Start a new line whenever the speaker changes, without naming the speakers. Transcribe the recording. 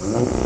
Mm-hmm.